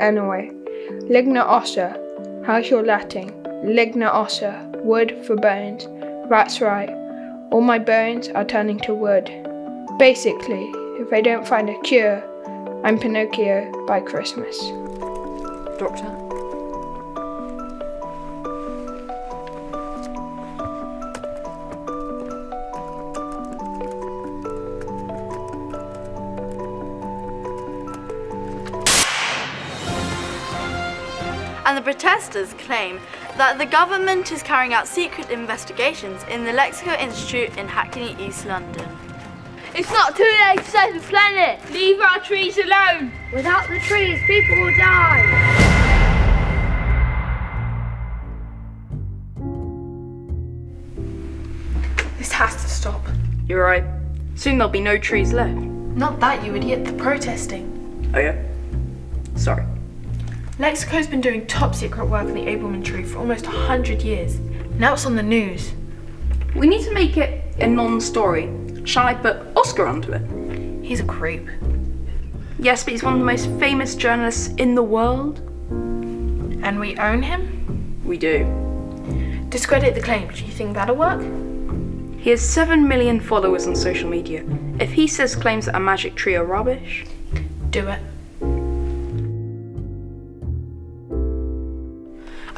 anyway. Ligna ossa. How's your Latin? Ligna ossa. Wood for bones. That's right. All my bones are turning to wood. Basically, if I don't find a cure, I'm Pinocchio by Christmas. Doctor? And the protesters claim that the government is carrying out secret investigations in the Lexico Institute in Hackney, East London. It's not too late to save the planet. Leave our trees alone. Without the trees, people will die. This has to stop. You're right. Soon there'll be no trees left. Not that, you idiot. The protesting. Oh yeah? Sorry. Lexico's been doing top secret work on the Abelman tree for almost 100 years. Now it's on the news. We need to make it a non-story. Shall I put Oscar onto it? He's a creep. Yes, but he's one of the most famous journalists in the world. And we own him? We do. Discredit the claims. Do you think that'll work? He has 7 million followers on social media. If he says claims that a magic tree are rubbish, Do it.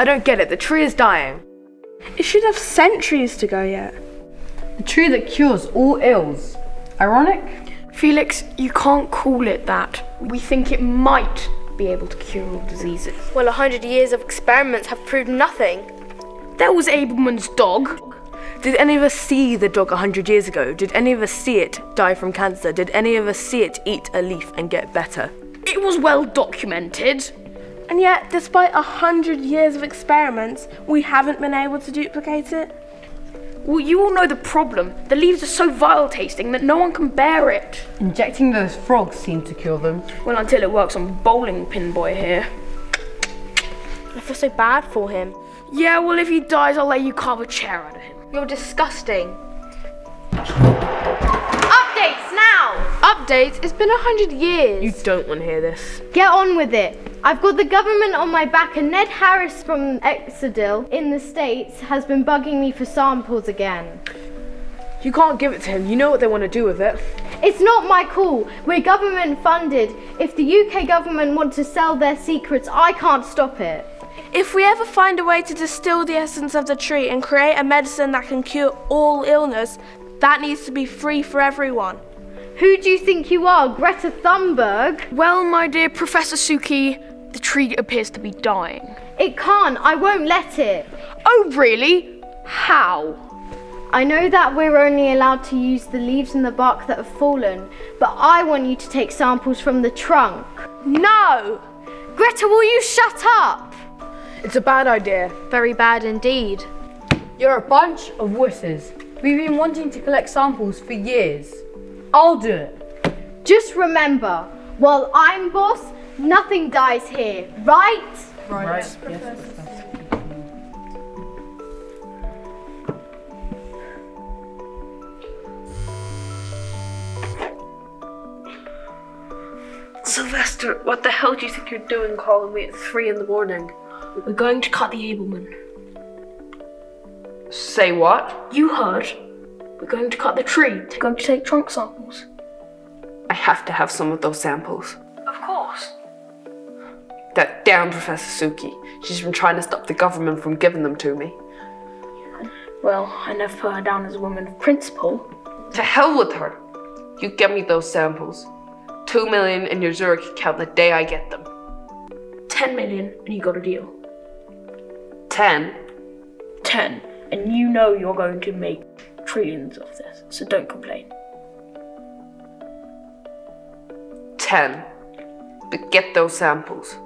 I don't get it. The tree is dying. It should have centuries to go yet. The tree that cures all ills. Ironic? Felix, you can't call it that. We think it might be able to cure all diseases. Well, a hundred years of experiments have proved nothing. That was Abelman's dog. Did any of us see the dog a hundred years ago? Did any of us see it die from cancer? Did any of us see it eat a leaf and get better? It was well documented. And yet, despite a hundred years of experiments, we haven't been able to duplicate it. Well, you all know the problem. The leaves are so vile tasting that no one can bear it. Injecting those frogs seemed to cure them. Well, until it works on Bowling Pin Boy here. I feel so bad for him. Yeah, well, if he dies, I'll let you carve a chair out of him. You're disgusting. Updates now! Updates? It's been a hundred years. You don't want to hear this. Get on with it. I've got the government on my back, and Ned Harris from Exodil in the States has been bugging me for samples again. You can't give it to him. You know what they want to do with it. It's not my call. We're government funded. If the UK government want to sell their secrets, I can't stop it. If we ever find a way to distill the essence of the tree and create a medicine that can cure all illness, that needs to be free for everyone. Who do you think you are, Greta Thunberg? Well, my dear Professor Suki, the tree appears to be dying. It can't. I won't let it. Oh, really? How? I know that we're only allowed to use the leaves and the bark that have fallen, but I want you to take samples from the trunk. No! Greta, will you shut up? It's a bad idea. Very bad indeed. You're a bunch of wusses. We've been wanting to collect samples for years. I'll do it. Just remember, while I'm boss, nothing dies here, right? Right. Yes. Sylvester, what the hell do you think you're doing calling me at three in the morning? We're going to cut the Abelman. Say what? You heard. We're going to cut the tree. We're going to take trunk samples. I have to have some of those samples. Course. Professor Suki. She's been trying to stop the government from giving them to me. Well, I never put her down as a woman of principle. To hell with her. You get me those samples. Two million in your Zurich account the day I get them. Ten million, and you got a deal. Ten? Ten, and you know you're going to make trillions of this, so don't complain. Ten. But get those samples.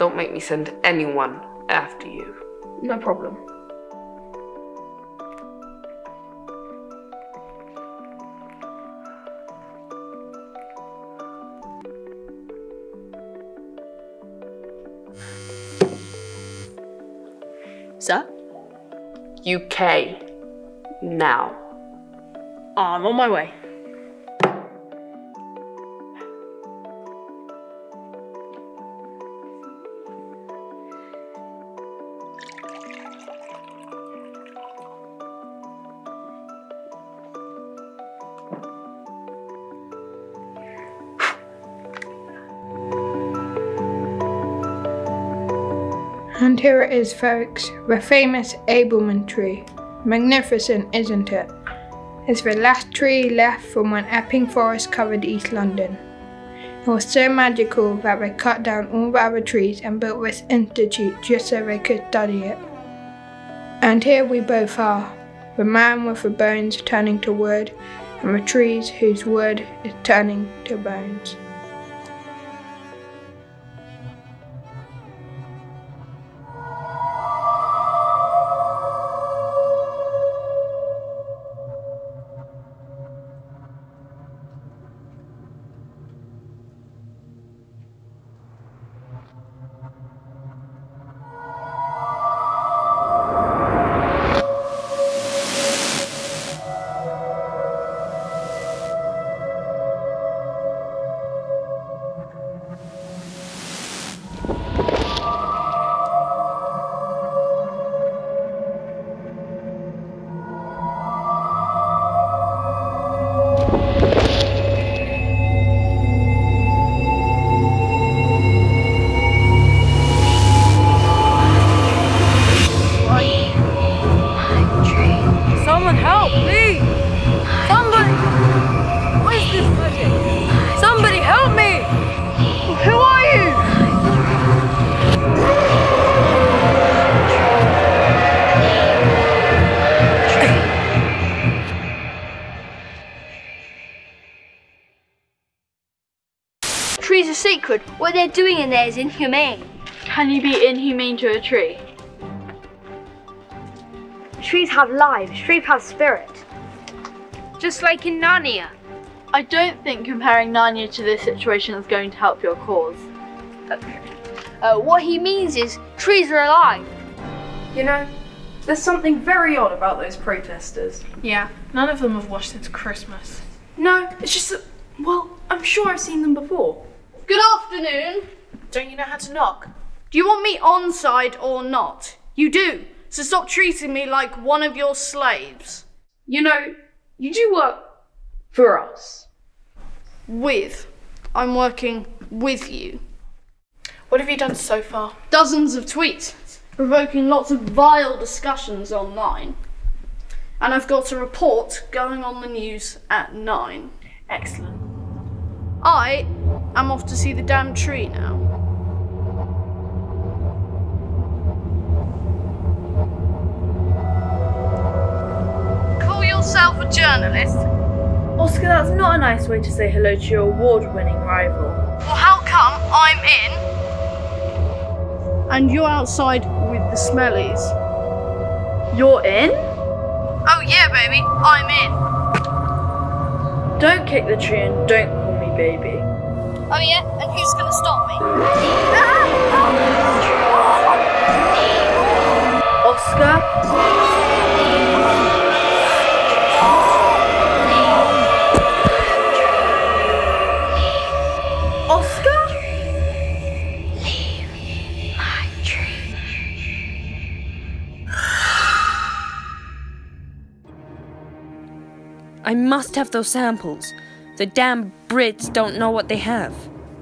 Don't make me send anyone after you. No problem. Sir? UK. Now. I'm on my way. And here it is, folks, the famous Abelman tree. Magnificent, isn't it? It's the last tree left from when Epping Forest covered East London. It was so magical that they cut down all the other trees and built this institute just so they could study it. And here we both are, the man with the bones turning to wood, and the trees whose wood is turning to bones. Trees are sacred. What they're doing in there is inhumane. Can you be inhumane to a tree? Trees have lives. Trees have spirit. Just like in Narnia. I don't think comparing Narnia to this situation is going to help your cause. Uh, what he means is trees are alive. You know, there's something very odd about those protesters. Yeah, none of them have washed since Christmas. No, it's just that, well, I'm sure I've seen them before. Good afternoon. Don't you know how to knock? Do you want me on side or not? You do. So stop treating me like one of your slaves. You know, you do work for us. With. I'm working with you. What have you done so far? Dozens of tweets, provoking lots of vile discussions online. And I've got a report going on the news at 9. Excellent. I am off to see the damn tree now. Call yourself a journalist? Oscar, that's not a nice way to say hello to your award winning rival. Well, how come I'm in and you're outside with the smellies? You're in? Oh, yeah, baby, I'm in. Don't kick the tree and don't baby. Oh yeah, and who's gonna stop me? Oscar? Oscar? I must have those samples. The damn Brits don't know what they have.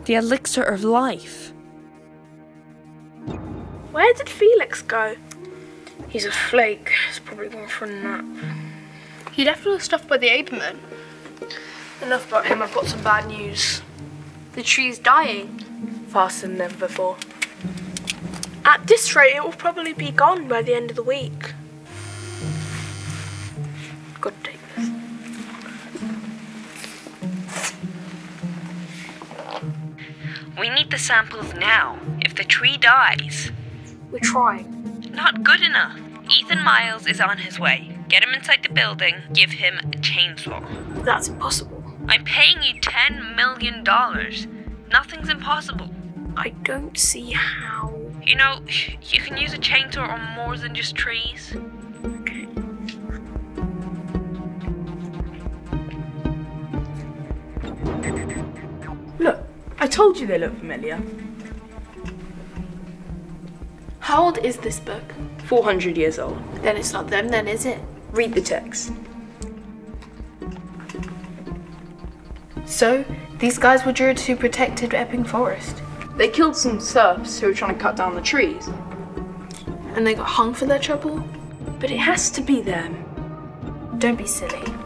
The elixir of life. Where did Felix go? He's a flake. He's probably gone for a nap. He left all the stuff by the Abelman. Enough about him, I've got some bad news. The tree's dying. Faster than ever before. At this rate, it will probably be gone by the end of the week. We need the samples now. If the tree dies. We're trying. Not good enough. Ethan Miles is on his way. Get him inside the building, give him a chainsaw. That's impossible. I'm paying you $10 million. Nothing's impossible. I don't see how. You know, you can use a chainsaw on more than just trees. Told you they look familiar. How old is this book? 400 years old. Then it's not them, then is it? Read the text. So, these guys were druids who protected Epping Forest. They killed some serfs who were trying to cut down the trees. And they got hung for their trouble? But it has to be them. Don't be silly.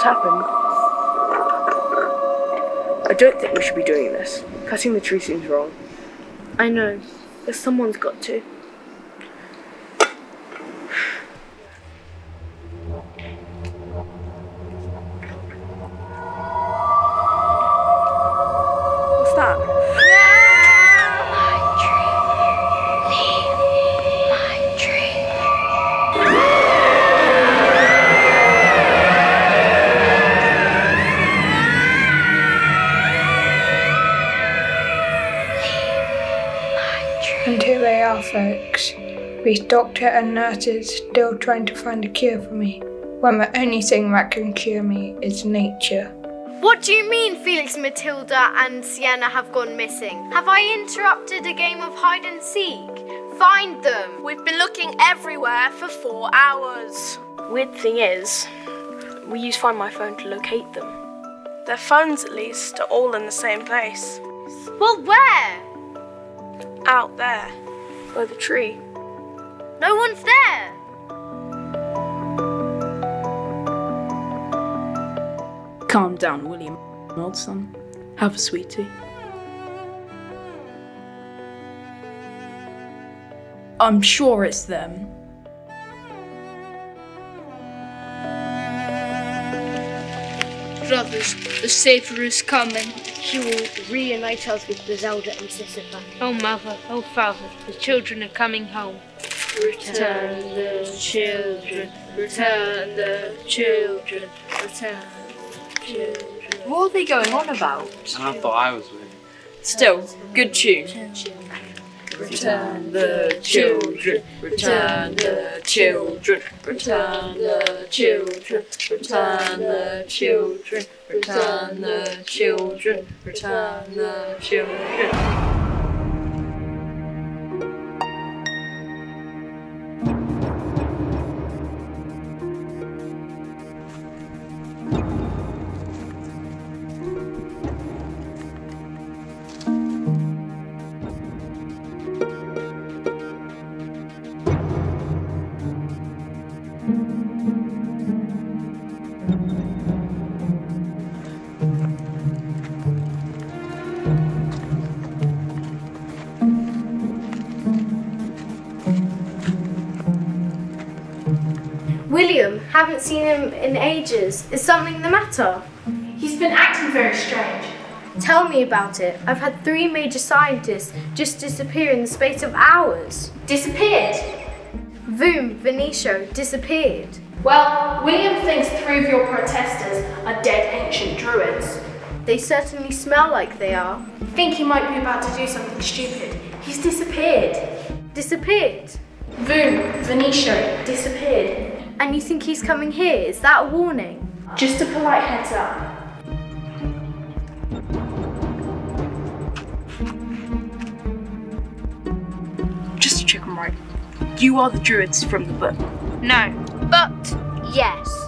What's happened? I don't think we should be doing this. Cutting the tree seems wrong. I know, but someone's got to. Folks. These doctor and nurses still trying to find a cure for me, when the only thing that can cure me is nature. What do you mean Felix, Matilda, and Sienna have gone missing? Have I interrupted a game of hide and seek? Find them! We've been looking everywhere for four hours. Weird thing is, we use Find My Phone to locate them. Their phones, at least, are all in the same place. Well, where? Out there. By the tree. No one's there! Calm down, William, old son. Have a sweetie. I'm sure it's them. Brothers, the Saviour is coming. She will reunite us with Bezelda and Sissipa. Oh, mother, oh, father, the children are coming home. Return the children, return the children, return the children. What are they going on about? And I thought I was with. Still, good tune. Return the children, return the children, return the children, return the children, return the children, return the children. Haven't seen him in ages. Is something the matter? He's been acting very strange. Tell me about it. I've had three major scientists just disappear in the space of hours. Disappeared? Voom, Venetia, disappeared. Well, William thinks three of your protesters are dead ancient druids. They certainly smell like they are. Think he might be about to do something stupid. He's disappeared. Disappeared? Voom, Venetia, disappeared. And you think he's coming here? Is that a warning? Just a polite heads up. Just to check I'm right. You are the druids from the book. No, but yes.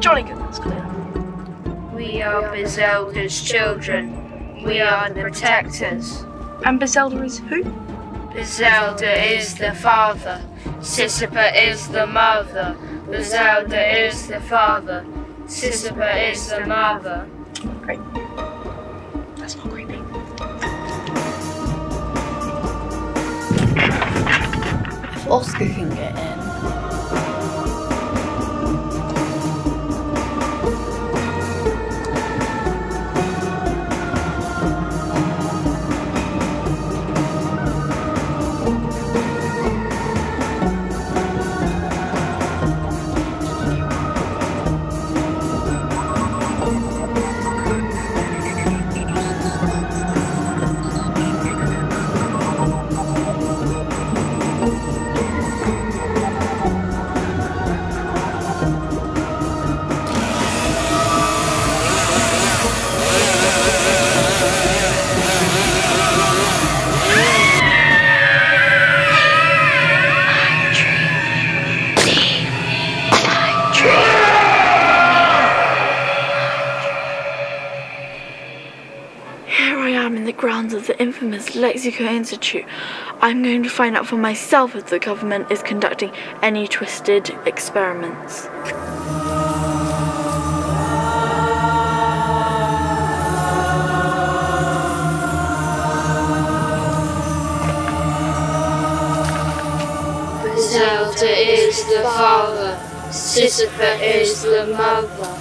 Jolly good, that's clear. we are Bezelda's children. We are the protectors. And Bezelda is who? Bezelda is the father. Sissipa is the mother. Bezelda is the father. Sissipa is the mother. Great. That's not creepy. If Oscar can get in. Of the infamous Lexico Institute, I'm going to find out for myself if the government is conducting any twisted experiments. Zelda is the father, Sissipa is the mother.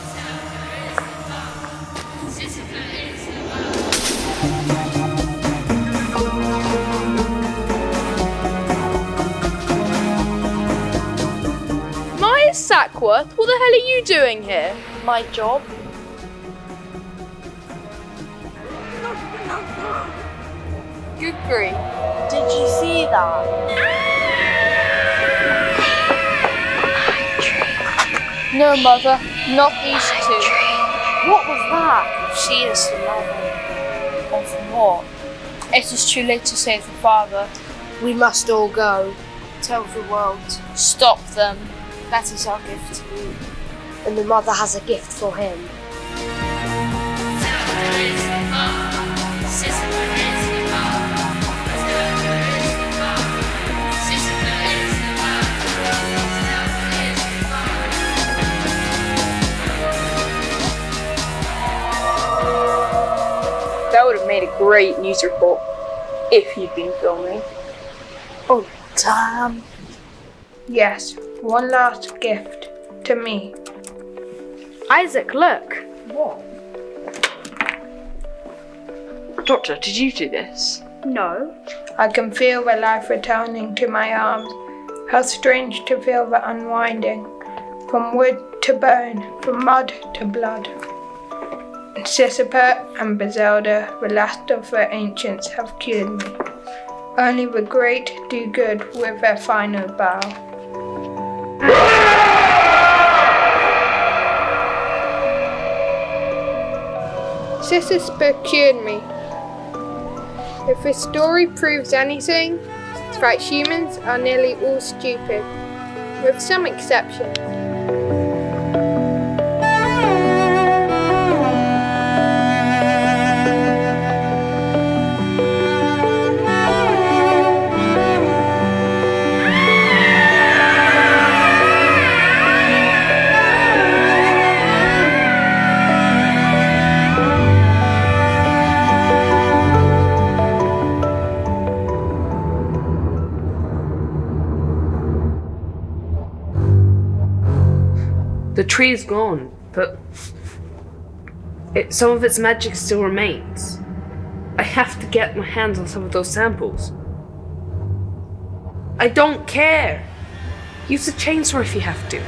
Maya Sackworth, what the hell are you doing here? My job? Good grief. Did you see that? No, mother, not these two. What was that? She is the mother. Of what? It is too late to save the father. We must all go. Tell the world. Stop them. That is our gift to you. And the mother has a gift for him. That would have made a great news report if you'd been filming. Oh, damn. Yes, one last gift to me. Isaac, look. What? Doctor, did you do this? No. I can feel the life returning to my arms. How strange to feel the unwinding. From wood to bone, from mud to blood. Sissipa and Bezelda, the last of the ancients, have cured me. Only the great do good with their final bow. Sissipa cured me. If this story proves anything, it's that humans are nearly all stupid, with some exceptions. Is gone, but it, some of its magic still remains. I have to get my hands on some of those samples. I don't care. Use the chainsaw if you have to.